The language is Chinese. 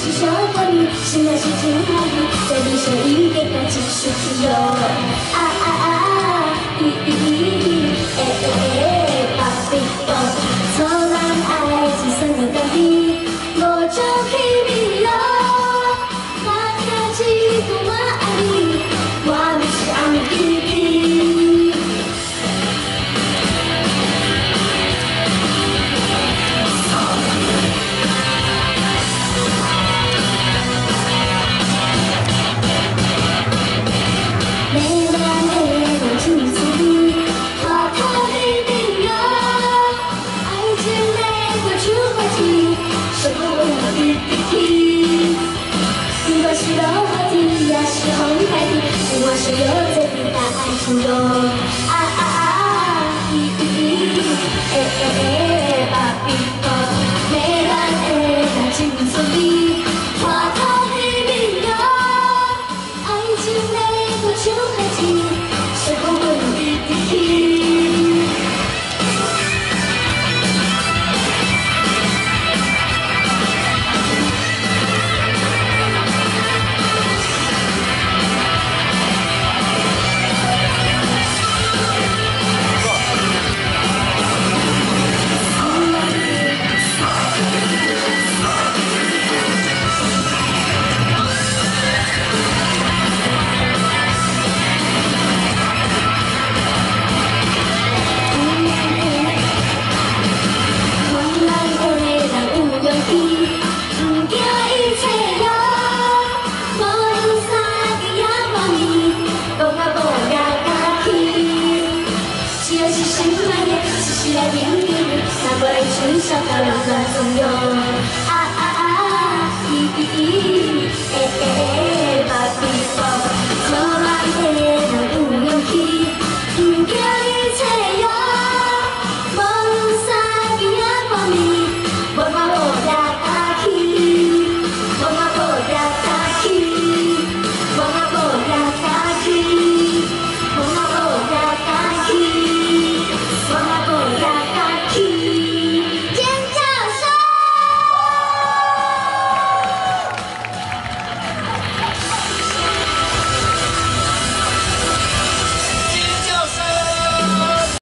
是小을걸면신나情죽는다는점심식 사, 일일이 다. 听，不管是蓝草地呀，是红草地，不管是有最大的爱情多，啊啊啊，哎哎哎，阿米诺。Sisi lain diri, sabarlah.